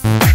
Bye.